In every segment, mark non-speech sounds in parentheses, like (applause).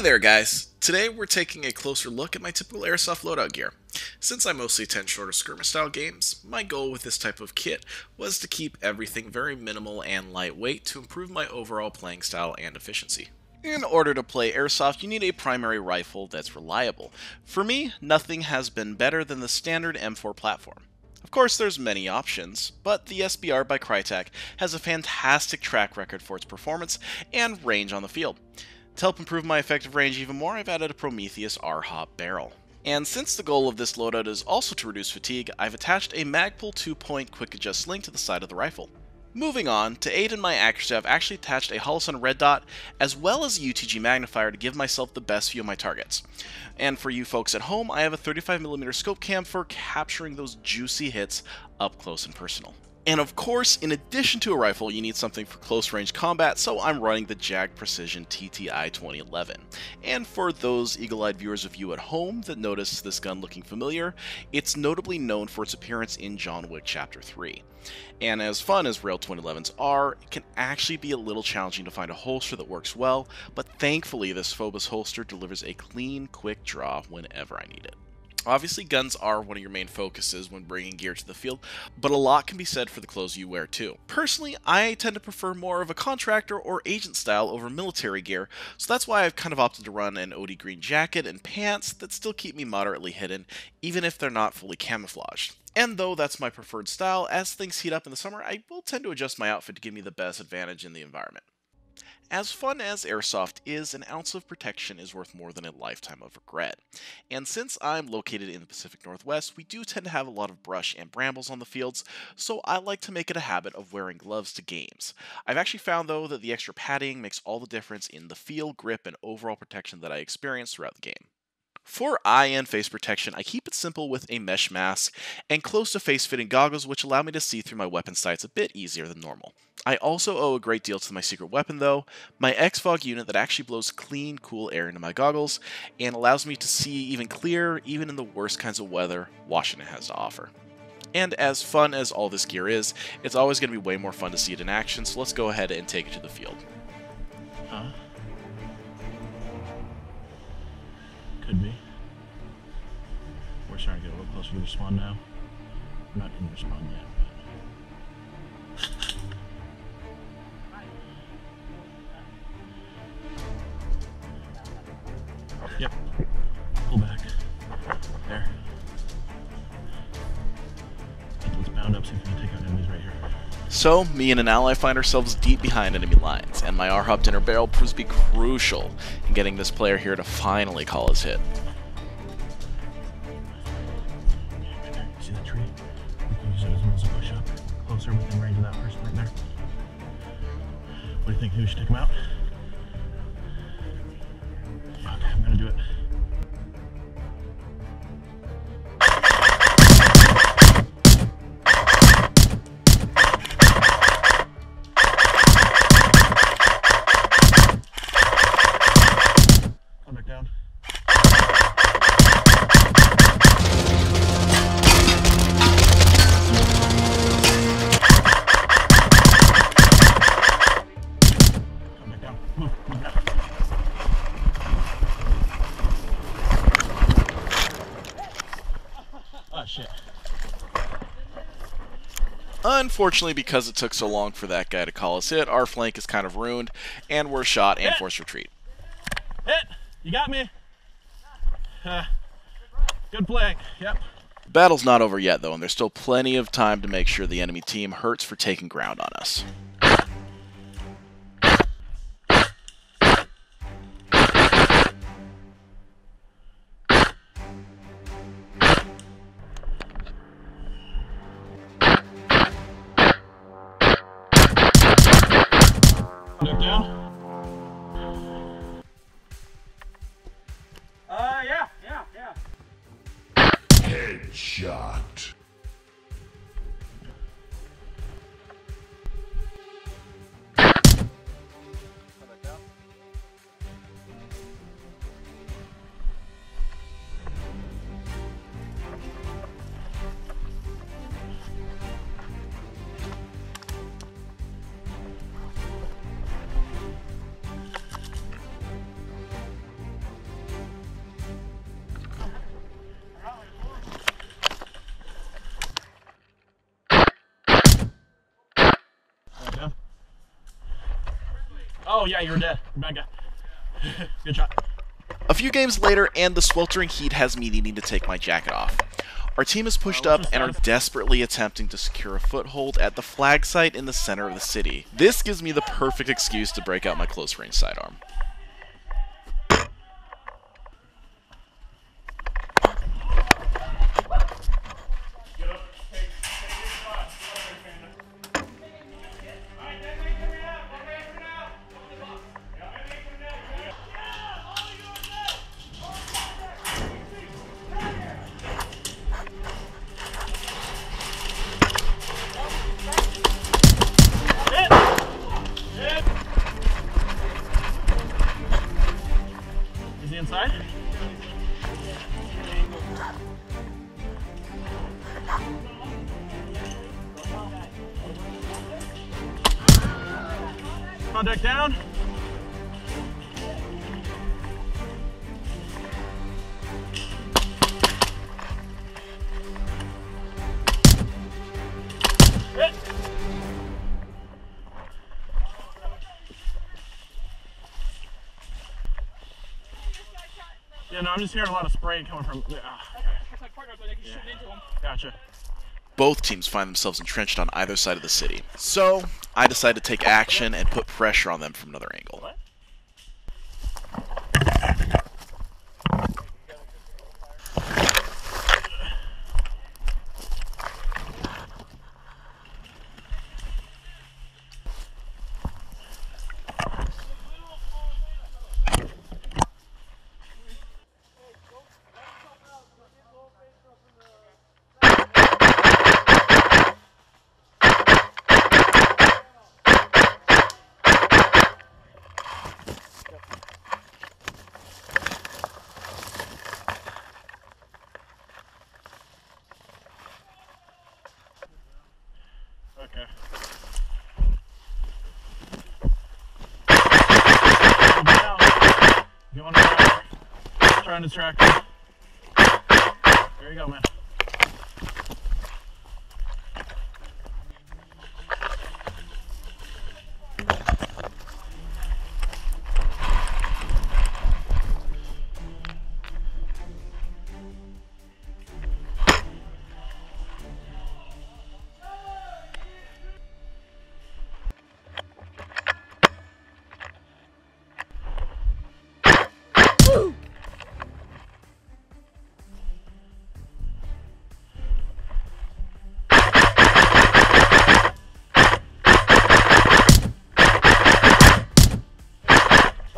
guys! Today we're taking a closer look at my typical airsoft loadout gear. Since I mostly attend shorter skirmish style games, my goal with this type of kit was to keep everything very minimal and lightweight to improve my overall playing style and efficiency. In order to play airsoft, you need a primary rifle that's reliable. For me, nothing has been better than the standard M4 platform. Of course, there's many options, but the SBR by Krytac has a fantastic track record for its performance and range on the field. To help improve my effective range even more, I've added a Prometheus R-Hop barrel. And since the goal of this loadout is also to reduce fatigue, I've attached a Magpul 2-point quick adjust sling to the side of the rifle. Moving on, to aid in my accuracy, I've actually attached a Holosun red dot as well as a UTG magnifier to give myself the best view of my targets. And for you folks at home, I have a 35mm scope cam for capturing those juicy hits up close and personal. And of course, in addition to a rifle, you need something for close range combat, so I'm running the Jag Precision TTI 2011. And for those eagle-eyed viewers of you at home that notice this gun looking familiar, it's notably known for its appearance in John Wick Chapter 3. And as fun as Rail 2011s are, it can actually be a little challenging to find a holster that works well, but thankfully this Fobus holster delivers a clean, quick draw whenever I need it. Obviously, guns are one of your main focuses when bringing gear to the field, but a lot can be said for the clothes you wear too. Personally, I tend to prefer more of a contractor or agent style over military gear, so that's why I've kind of opted to run an OD green jacket and pants that still keep me moderately hidden, even if they're not fully camouflaged. And though that's my preferred style, as things heat up in the summer, I will tend to adjust my outfit to give me the best advantage in the environment. As fun as Airsoft is, an ounce of protection is worth more than a lifetime of regret. And since I'm located in the Pacific Northwest, we do tend to have a lot of brush and brambles on the fields, so I like to make it a habit of wearing gloves to games. I've actually found, though, that the extra padding makes all the difference in the feel, grip, and overall protection that I experience throughout the game. For eye and face protection, I keep it simple with a mesh mask and close to face fitting goggles which allow me to see through my weapon sights a bit easier than normal. I also owe a great deal to my secret weapon though, my X-Fog unit that actually blows clean, cool air into my goggles and allows me to see even clearer even in the worst kinds of weather Washington has to offer. And as fun as all this gear is, it's always going to be way more fun to see it in action, so let's go ahead and take it to the field. Huh? Could be. We're starting to get a little closer to the spawn now. We're not in the spawn yet. Yep. Pull back. There. Let's bound up, see if we can take out enemies right here. So, me and an ally find ourselves deep behind enemy lines, and my R-Hop inner barrel proves to be crucial in getting this player here to finally call his hit. Closer within range of that person right there. What do you think? We should take him out? Shit. Unfortunately, because it took so long for that guy to call us hit, our flank is kind of ruined, and we're shot and Hit. forced retreat. Hit! You got me? Uh, good playing. Yep. The battle's not over yet, though, and there's still plenty of time to make sure the enemy team hurts for taking ground on us. Come Oh yeah, you're dead. Bad guy. (laughs) Good shot. A few games later, and the sweltering heat has me needing to take my jacket off. Our team is pushed up and are desperately attempting to secure a foothold at the flag site in the center of the city. This gives me the perfect excuse to break out my close range sidearm. Inside? Contact down. No, I'm just hearing a lot of spraying coming from. Him. Gotcha. Both teams find themselves entrenched on either side of the city. So, I decide to take action and put pressure on them from another angle. What? Okay. Hold down. Get one right there. Try and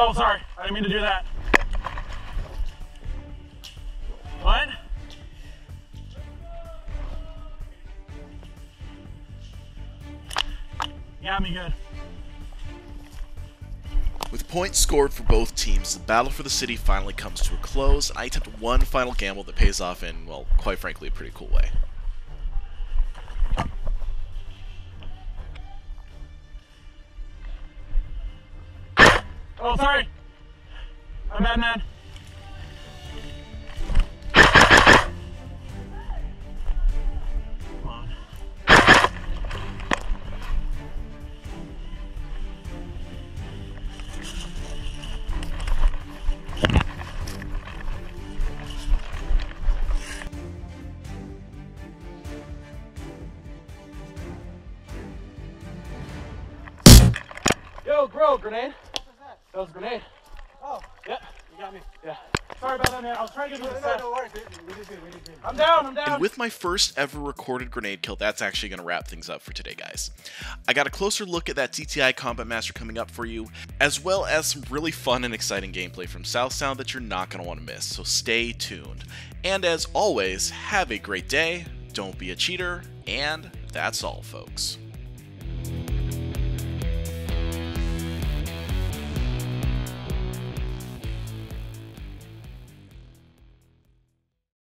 Oh, sorry. I didn't mean to do that. What? Yeah, me good. With points scored for both teams, the battle for the city finally comes to a close, I attempt one final gamble that pays off in, well, quite frankly, a pretty cool way. Oh, sorry. I'm bad man. Yo, bro, grenade. That was a grenade. Oh, Yep. you got me. Yeah. Sorry about that, man. I was trying to get you the set. worries. We did good. We did good. I'm down. I'm down. And with my first ever recorded grenade kill, that's actually going to wrap things up for today, guys. I got a closer look at that TTI Combat Master coming up for you, as well as some really fun and exciting gameplay from South Sound that you're not going to want to miss, so stay tuned. And as always, have a great day, don't be a cheater, and that's all, folks.